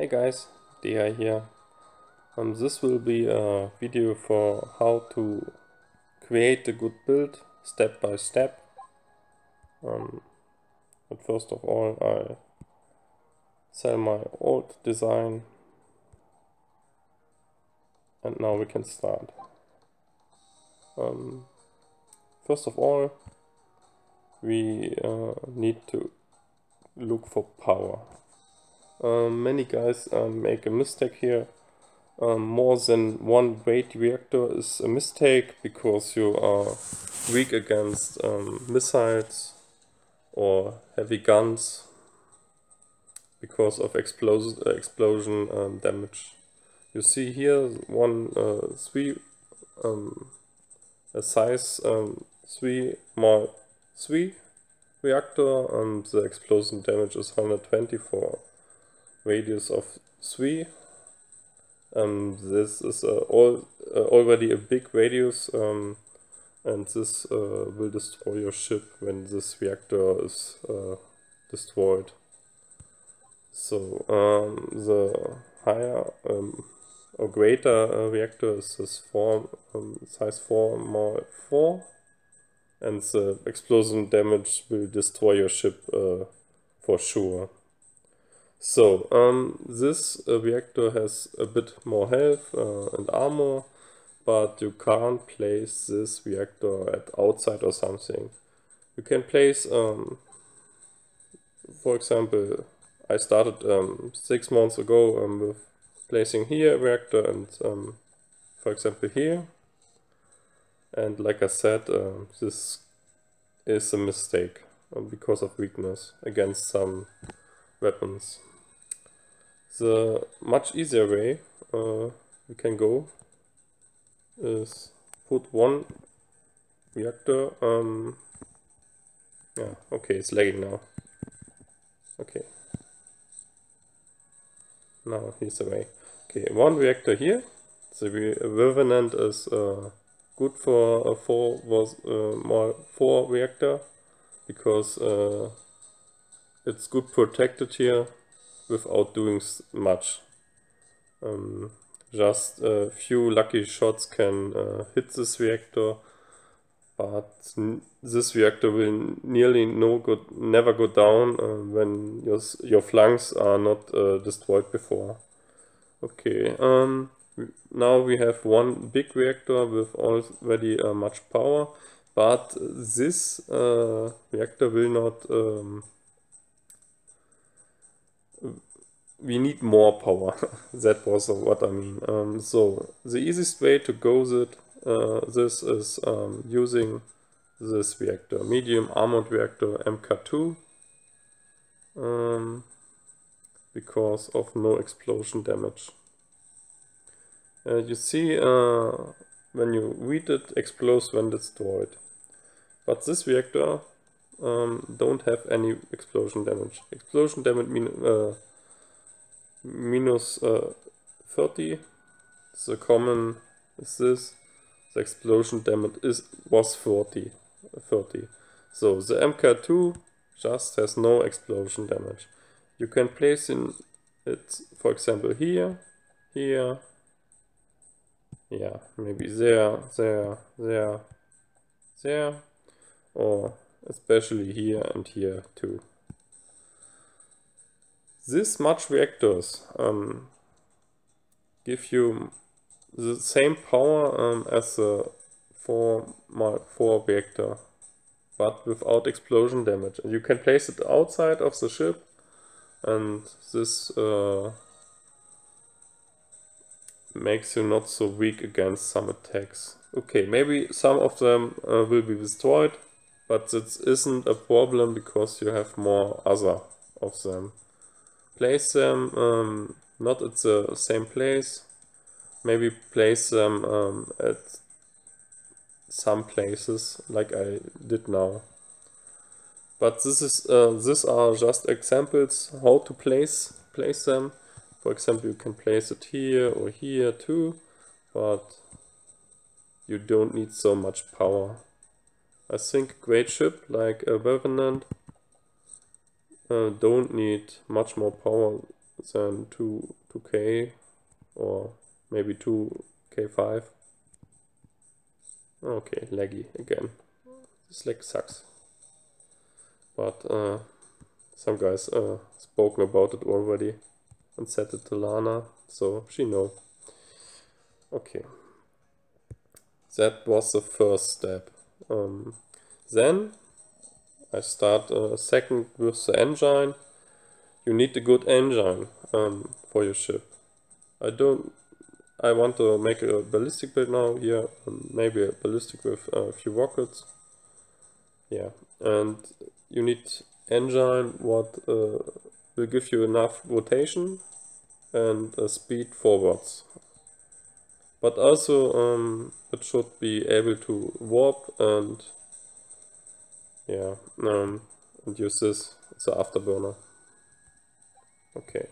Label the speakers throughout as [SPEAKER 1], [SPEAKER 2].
[SPEAKER 1] Hey guys, DI here. Um, this will be a video for how to create a good build step by step. Um, but first of all I sell my old design and now we can start. Um, first of all we uh, need to look for power um, many guys um, make a mistake here. Um, more than one weight reactor is a mistake because you are weak against um, missiles or heavy guns because of explos explosion um, damage. You see here one uh, three a size um, three more three reactor and the explosion damage is 124 radius of 3. Um, this is uh, all, uh, already a big radius um, and this uh, will destroy your ship when this reactor is uh, destroyed. So um, the higher um, or greater uh, reactor is this four, um, size 4 more 4 and the explosion damage will destroy your ship uh, for sure. So, um, this uh, reactor has a bit more health uh, and armor, but you can't place this reactor at outside or something. You can place, um, for example, I started um, six months ago um, with placing here a reactor and, um, for example, here. And like I said, uh, this is a mistake uh, because of weakness against some weapons. The much easier way uh, we can go is put one reactor, um, yeah, okay, it's lagging now. Okay. Now here's the way. Okay, one reactor here. The Revenant is uh, good for a four was uh, more four reactor because uh, it's good protected here without doing much. Um, just a few lucky shots can uh, hit this reactor, but this reactor will nearly no go, never go down uh, when your, your flanks are not uh, destroyed before. Okay, um, now we have one big reactor with already uh, much power, but this uh, reactor will not um, we need more power. that was what I mean. Um, so the easiest way to go that, uh, this is um, using this reactor, medium armored reactor MK2, um, because of no explosion damage. Uh, you see, uh, when you read it, explodes when destroyed. But this reactor um, don't have any explosion damage. Explosion damage mean uh, minus uh, 30. The common is this. The explosion damage is was 40. 30. So the MK2 just has no explosion damage. You can place in it, for example, here, here, yeah, maybe there, there, there, there, or especially here and here too. This much reactors um, give you the same power um, as a 4 4 reactor, but without explosion damage. And you can place it outside of the ship, and this uh, makes you not so weak against some attacks. Okay, maybe some of them uh, will be destroyed, but this isn't a problem because you have more other of them place them um, not at the same place, maybe place them um, at some places like I did now. But this is uh, these are just examples how to place place them. For example, you can place it here or here too, but you don't need so much power. I think great ship like a Revenant uh, don't need much more power than 2, 2k or maybe 2k5. Okay, laggy again. This lag sucks. But uh, some guys uh, spoken about it already and said it to Lana, so she know. Okay. That was the first step. Um, then I start a second with the engine. You need a good engine um, for your ship. I don't. I want to make a ballistic build now here, um, maybe a ballistic with a few rockets. Yeah, and you need engine what uh, will give you enough rotation and uh, speed forwards. But also um, it should be able to warp and yeah, um, and use this as an afterburner. Okay.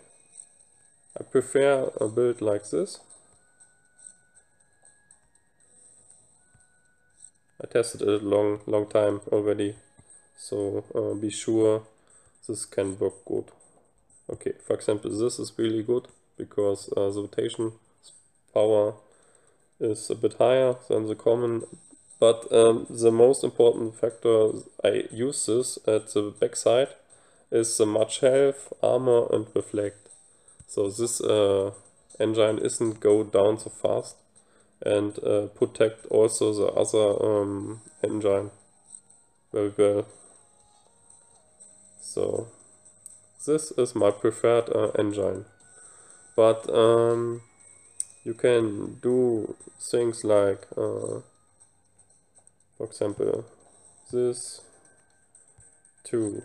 [SPEAKER 1] I prefer a build like this. I tested it a long, long time already, so uh, be sure this can work good. Okay, for example, this is really good because uh, the rotation power is a bit higher than the common but um, the most important factor I use this at the backside is the much health, armor and reflect. So this uh, engine isn't go down so fast and uh, protect also the other um, engine very well. So this is my preferred uh, engine. But um, you can do things like uh, for example this two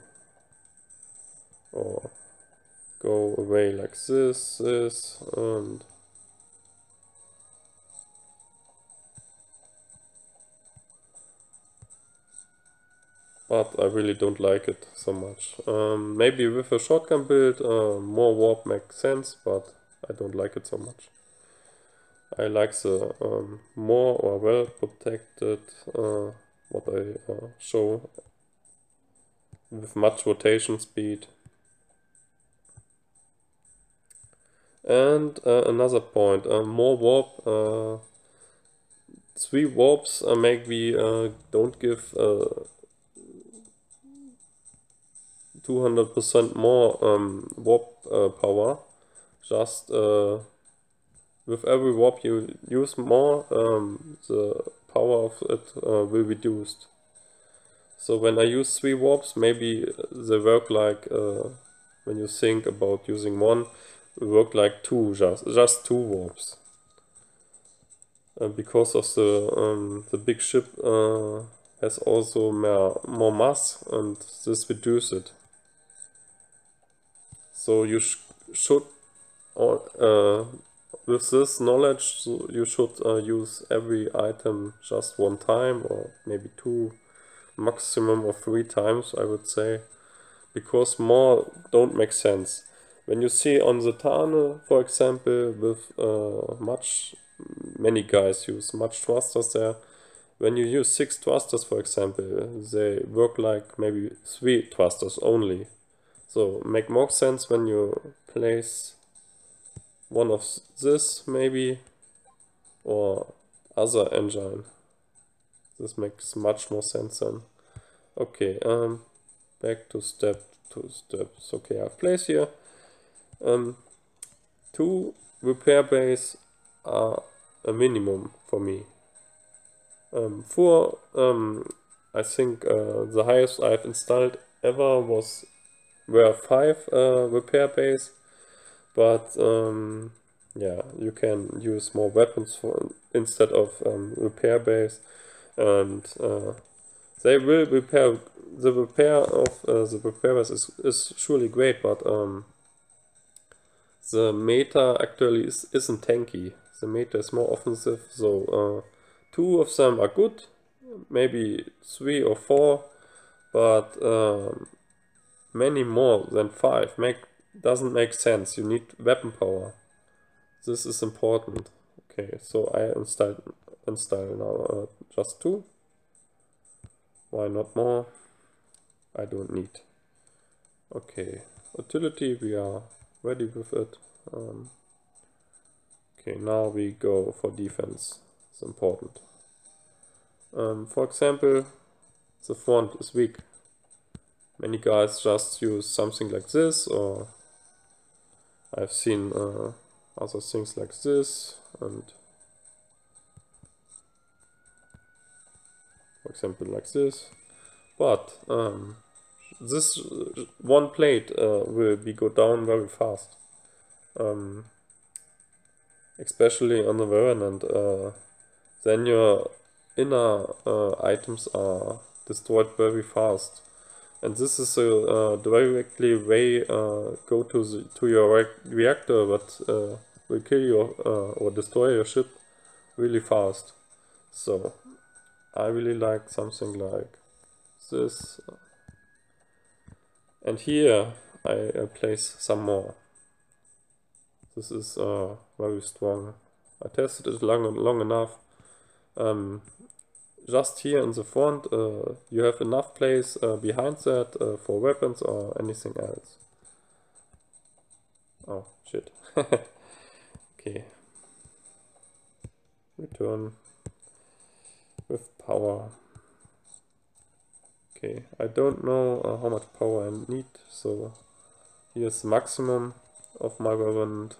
[SPEAKER 1] or go away like this this and but I really don't like it so much. Um, maybe with a shotgun build uh, more warp makes sense, but I don't like it so much. I like the um, more or well protected uh, what I uh, show with much rotation speed. And uh, another point, uh, more warp, uh, three warps uh, make we don't give 200% more um, warp power, just with every warp you use more, um, the power of it uh, will be reduced. So when I use three warps, maybe they work like, uh, when you think about using one, work like two, just, just two warps. Uh, because of the, um, the big ship uh, has also more, more mass and this reduces it. So you sh should uh, with this knowledge you should uh, use every item just one time or maybe two maximum of three times I would say. Because more don't make sense. When you see on the Tane for example with uh, much many guys use much thrusters there. When you use six thrusters for example they work like maybe three thrusters only. So make more sense when you place one of this maybe or other engine. This makes much more sense then. Okay, um, back to step two steps. Okay, I've placed here. Um, two repair bays are a minimum for me. Um, four, um, I think uh, the highest I've installed ever was were five uh, repair bays but um, yeah, you can use more weapons for instead of um, repair bays, and uh, they will repair. The repair of uh, the repairers is is surely great, but um, the meta actually is, isn't tanky. The meta is more offensive, so uh, two of them are good, maybe three or four, but um, many more than five make doesn't make sense. You need weapon power. This is important. Okay, so I install install now uh, just two. Why not more? I don't need. Okay, utility we are ready with it. Um, okay, now we go for defense. It's important. Um, for example, the front is weak. Many guys just use something like this or I've seen uh, other things like this and for example like this. But um, this one plate uh, will be go down very fast. Um, especially on the variant uh, then your inner uh, items are destroyed very fast and this is a uh, directly way uh, go to the, to your re reactor but uh, will kill your uh, or destroy your ship really fast. So I really like something like this. And here I place some more. This is uh, very strong. I tested it long, long enough. Um, just here in the front uh, you have enough place uh, behind that uh, for weapons or anything else. Oh shit. okay. Return with power. Okay, I don't know uh, how much power I need, so here's the maximum of my weapon.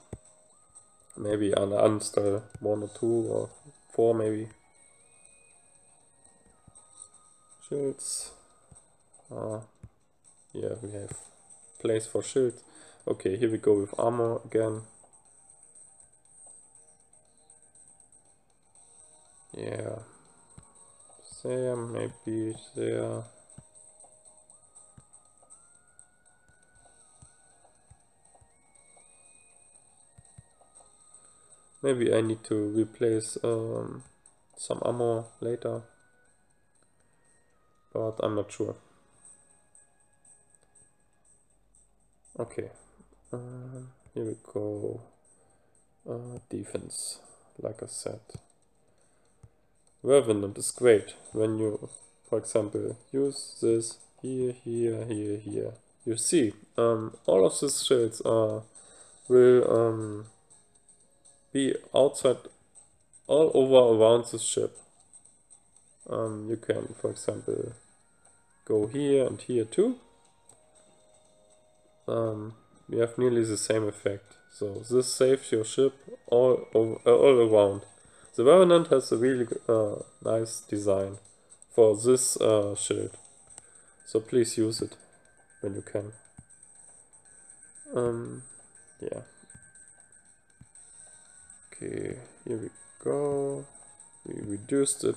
[SPEAKER 1] Maybe an uninstall one or two or four maybe. Shields. Uh, yeah, we have place for shield. Okay, here we go with armor again. Yeah, there, maybe there. Maybe I need to replace um, some armor later but I'm not sure. Okay, uh, here we go. Uh, defense, like I said. Revenant is great when you, for example, use this here, here, here, here. You see, um, all of these shields are will um, be outside all over around the ship. Um, you can, for example, go here and here too. Um, we have nearly the same effect. So this saves your ship all over, uh, all around. The Revenant has a really uh, nice design for this uh, shield. So please use it when you can. Um, yeah. Okay, here we go. We reduced it.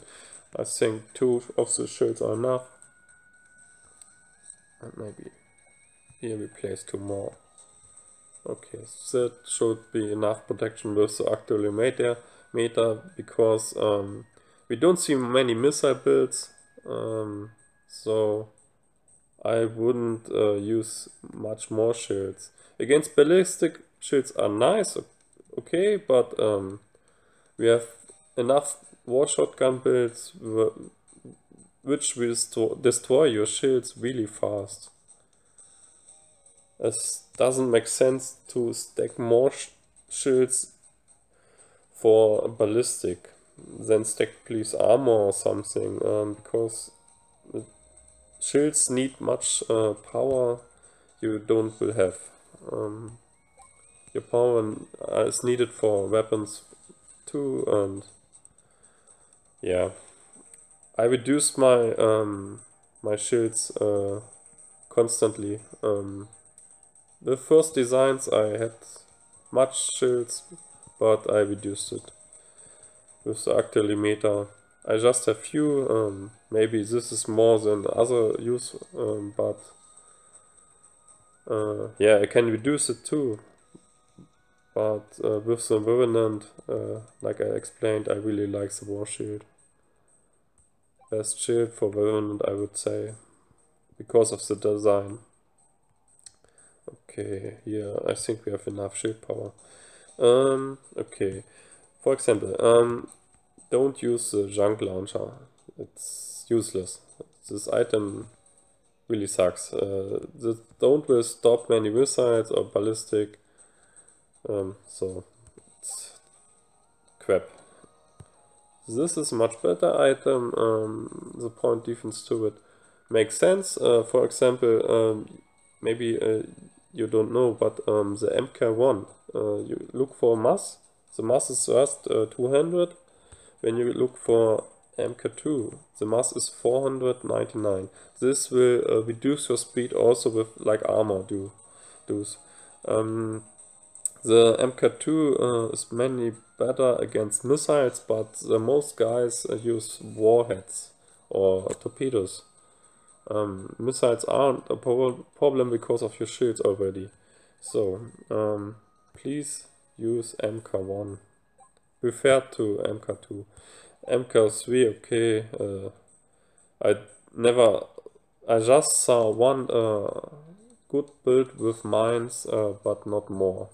[SPEAKER 1] I think two of the shields are enough and maybe here we place two more. Okay, that should be enough protection with the actual meta, meta because um, we don't see many missile builds, um, so I wouldn't uh, use much more shields. Against ballistic shields are nice, okay, but um, we have enough war shotgun builds which will destroy your shields really fast. It doesn't make sense to stack more sh shields for ballistic than stack please armor or something um, because shields need much uh, power you don't will have. Um, your power is needed for weapons too and yeah. I reduced my um, my shields uh, constantly. Um, the first designs I had much shields, but I reduced it with the actual meta. I just have few. Um, maybe this is more than other use, um, but uh, yeah, I can reduce it too. But uh, with the Revenant, uh, like I explained, I really like the War Shield best shield for Revenant I would say because of the design. Okay, yeah, I think we have enough shield power. Um, okay, for example, um, don't use the junk launcher. It's useless. This item really sucks. Uh, the don't will stop many missiles or ballistic Um, so it's crap. This is a much better item. Um, the point defense to it makes sense. Uh, for example, um, maybe uh, you don't know, but um, the MK1, uh, you look for mass. The mass is just uh, 200. When you look for MK2, the mass is 499. This will uh, reduce your speed also with like armor do does. Um, the MK2 uh, is mainly better against missiles, but the most guys uh, use warheads or torpedoes. Um, missiles aren't a problem because of your shields already. So, um, please use MK1. Refer to MK2. MK3, okay, uh, I never, I just saw one uh, good build with mines, uh, but not more.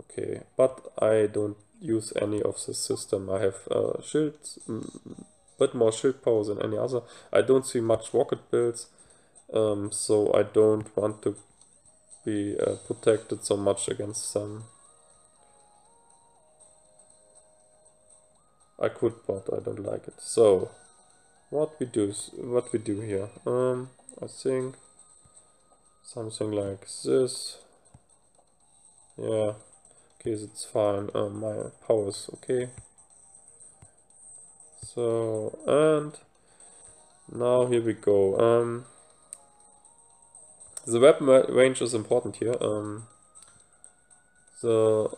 [SPEAKER 1] Okay, but I don't use any of the system. I have uh, shields, bit more shield power than any other. I don't see much rocket builds, um, so I don't want to be uh, protected so much against them. I could, but I don't like it. So, what we do, what we do here? Um, I think something like this. Yeah, okay, it's fine. Um, my power is okay. So, and now here we go. Um, the weapon range is important here. Um, the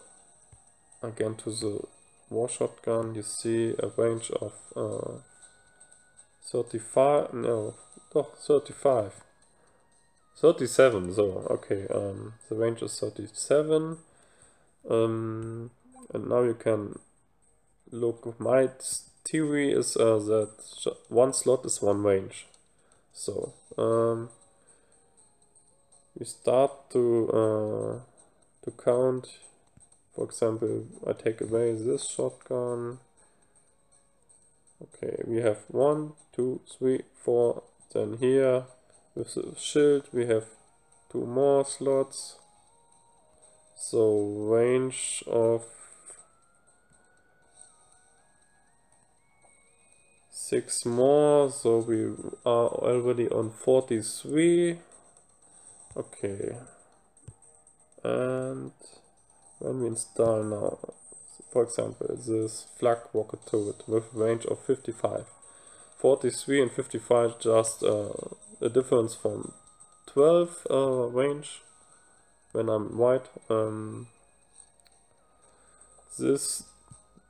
[SPEAKER 1] again to the war shotgun, you see a range of uh, 35, no, oh, 35. 37, so, okay, um, the range is 37. Um, and now you can look, my theory is uh, that one slot is one range. So, um, we start to uh, to count. For example, I take away this shotgun. Okay, we have one, two, three, four. Then here with the shield we have two more slots. So range of six more. So we are already on 43 okay. And when we install now for example this flak rocket turret with range of 55 43 and 55 just uh, a difference from 12 uh, range when I'm white um, this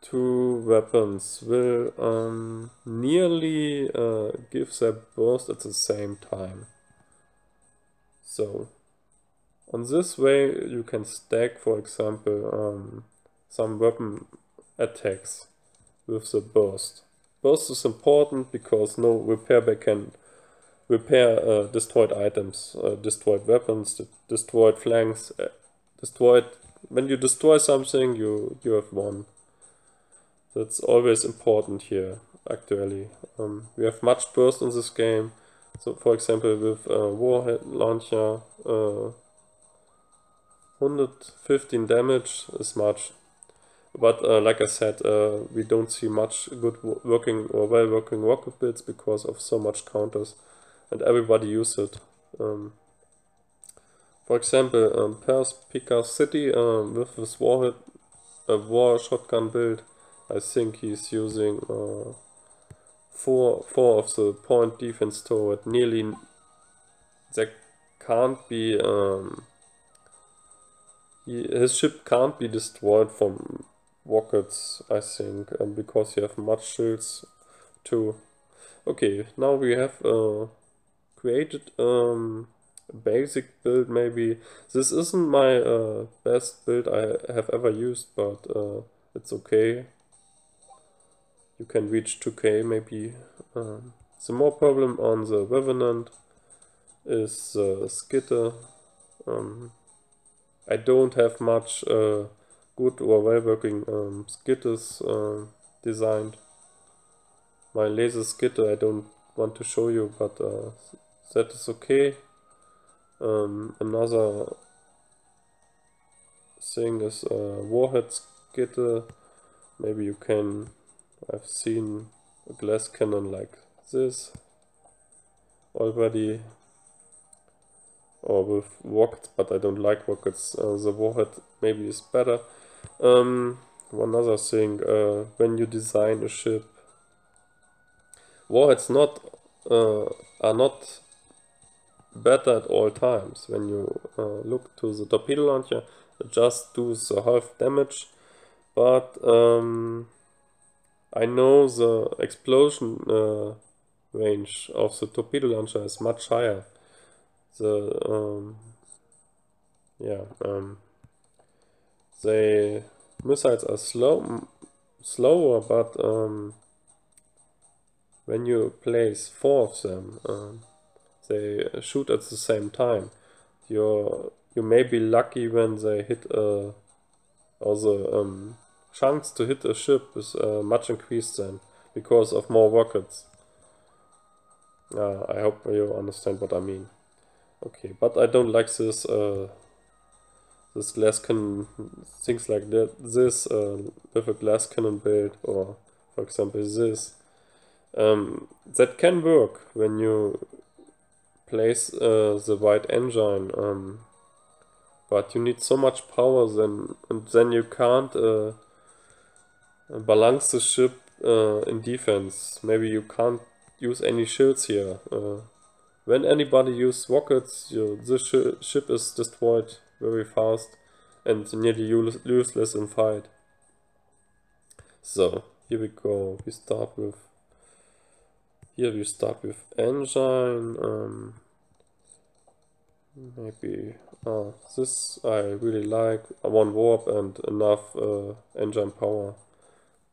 [SPEAKER 1] two weapons will um, nearly uh, give their burst at the same time. So, on this way you can stack, for example, um, some weapon attacks with the burst. Burst is important because no repair bay can repair uh, destroyed items, uh, destroyed weapons, destroyed flanks, uh, destroyed... When you destroy something, you, you have won. That's always important here, actually. Um, we have much burst in this game. So, for example, with uh, Warhead Launcher, uh, 115 damage is much. But uh, like I said, we don't see much good working or well working rocket builds because of so much counters and everybody use it. Um, for example, um, Perspicacia City um, with this warhead, a war shotgun build I think he's using uh, four four of the point defense turret. Nearly that can't be um, he, his ship can't be destroyed from rockets. I think um, because you have much shields too. Okay, now we have uh, created um, a basic build maybe. This isn't my uh, best build I have ever used, but uh, it's okay you can reach 2k maybe. Um, the more problem on the Revenant is uh, Skitter. Um, I don't have much uh, good or well working um, skitters uh, designed. My laser skitter I don't want to show you, but uh, that is okay. Um, another thing is uh, warhead skitter. Maybe you can, I've seen a glass cannon like this already or with rockets, but I don't like rockets. Uh, the warhead maybe is better. Um, one other thing, uh, when you design a ship, warheads not uh, are not better at all times. When you uh, look to the torpedo launcher, it just does the half damage, but um, I know the explosion uh, range of the torpedo launcher is much higher. The um, yeah um, the missiles are slow slower, but um, when you place four of them, um, they shoot at the same time. You you may be lucky when they hit a or the um, chance to hit a ship is uh, much increased then because of more rockets. Uh, I hope you understand what I mean. Okay, but I don't like this uh, this glass cannon, things like that. This uh, with a glass cannon build, or for example this. Um, that can work when you place uh, the white engine, um, but you need so much power then, and then you can't uh, balance the ship uh, in defense. Maybe you can't use any shields here. Uh, when anybody uses rockets, you, this sh ship is destroyed very fast and nearly useless in fight. So, here we go. We start with... Here we start with engine. Um, maybe... Uh, this I really like. One warp and enough uh, engine power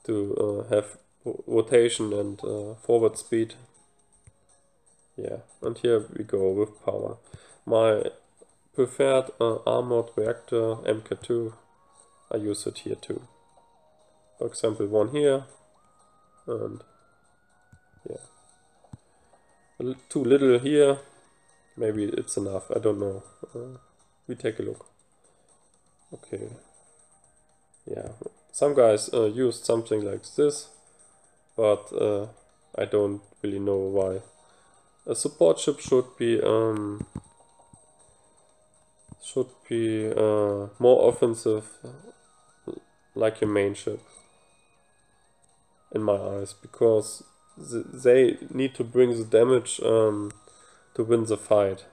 [SPEAKER 1] to uh, have rotation and uh, forward speed. Yeah, and here we go with power. My preferred uh, armored reactor MK2, I use it here too. For example, one here, and yeah. Too little here, maybe it's enough, I don't know. Uh, we take a look. Okay. Yeah, some guys uh, used something like this but uh, I don't really know why. A support ship should be um, should be uh, more offensive like your main ship in my eyes because they need to bring the damage um, to win the fight.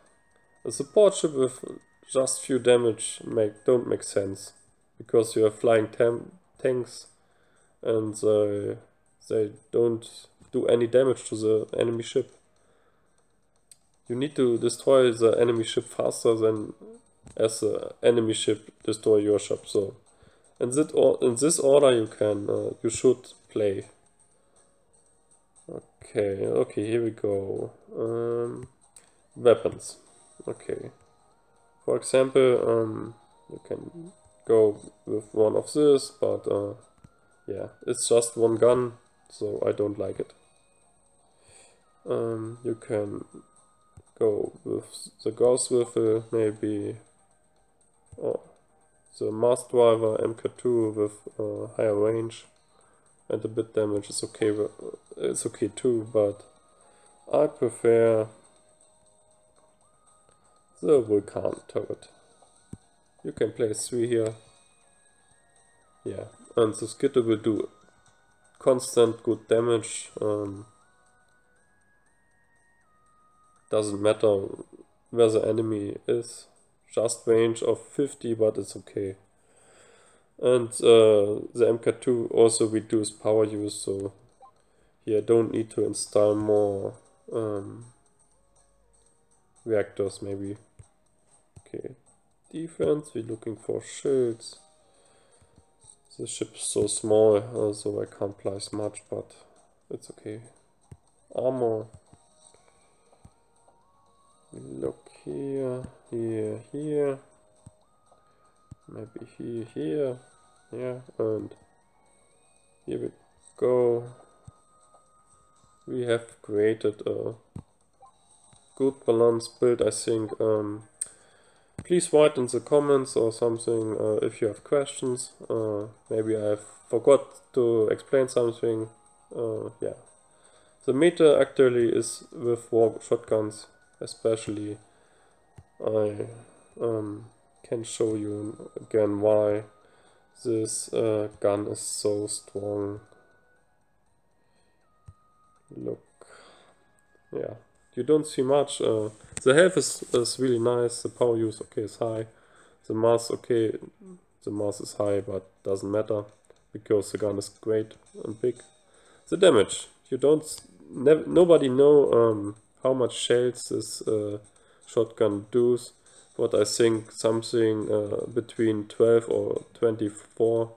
[SPEAKER 1] A support ship with just few damage make don't make sense because you are flying tanks and uh, they don't do any damage to the enemy ship. You need to destroy the enemy ship faster than as the enemy ship destroy your ship. So in this, or in this order you can uh, you should play. Okay, okay, here we go. Um, weapons. Okay. For example, um, you can go with one of this, but uh, yeah, it's just one gun so I don't like it. Um, you can go with the Gauss Würfel, maybe oh, the Mass Driver MK2 with uh, higher range and a bit damage is okay. It's okay too, but I prefer the Vulcan turret. You can place three here. Yeah, and the skitter will do constant good damage. Um, doesn't matter where the enemy is. Just range of 50, but it's okay. And uh, the MK2 also reduce power use, so here I don't need to install more um, reactors maybe. Okay, defense, we're looking for shields. The ship is so small, uh, so I can't place much, but it's okay. Armor. Look here, here, here. Maybe here, here. Yeah, and here we go. We have created a good balance build, I think. Um, please write in the comments or something uh, if you have questions. Uh, maybe I forgot to explain something. Uh, yeah. The meta actually is with war shotguns, especially. I um, can show you again why this uh, gun is so strong. Look, yeah, you don't see much. Uh, the health is, is really nice, the power use okay is high, the mass okay, the mass is high but doesn't matter because the gun is great and big. The damage, you don't, nobody know um, how much shells this uh, shotgun does but I think something uh, between 12 or 24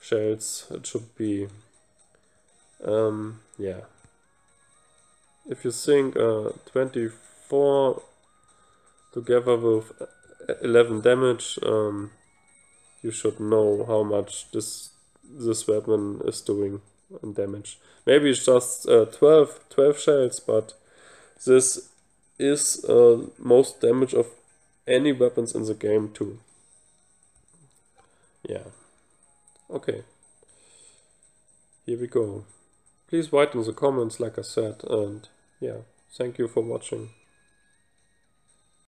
[SPEAKER 1] shells it should be um, yeah. If you think uh, 24 together with 11 damage um, you should know how much this this weapon is doing in damage. Maybe it's just uh, 12 12 shells but this is uh, most damage of any weapons in the game too. Yeah. Okay. Here we go. Please write in the comments like I said and yeah, thank you for watching.